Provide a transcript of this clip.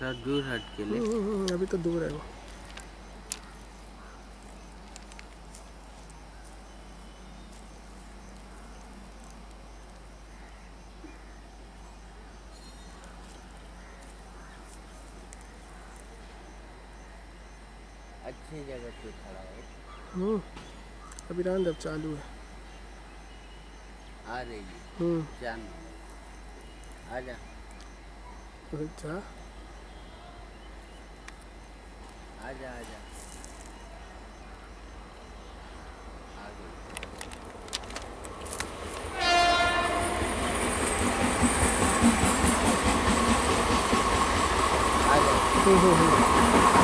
थोड़ा दूर हट के ले हम्म, अभी तो दूर है वो। अच्छी जगह पे खड़ा है। हम्म, अभी राउंड अप चालू है। आ रही है। हम्म, जान। आ जा। रुक जा आजा। जा आ